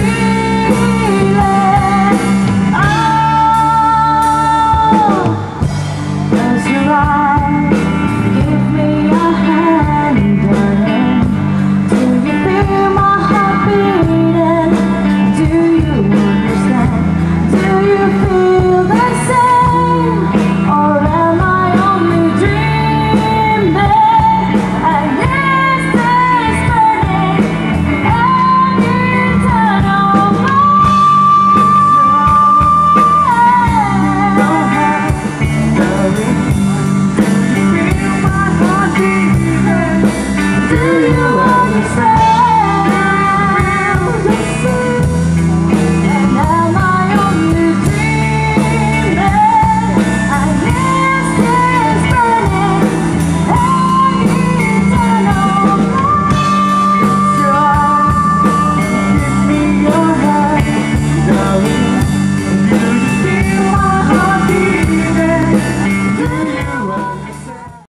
free.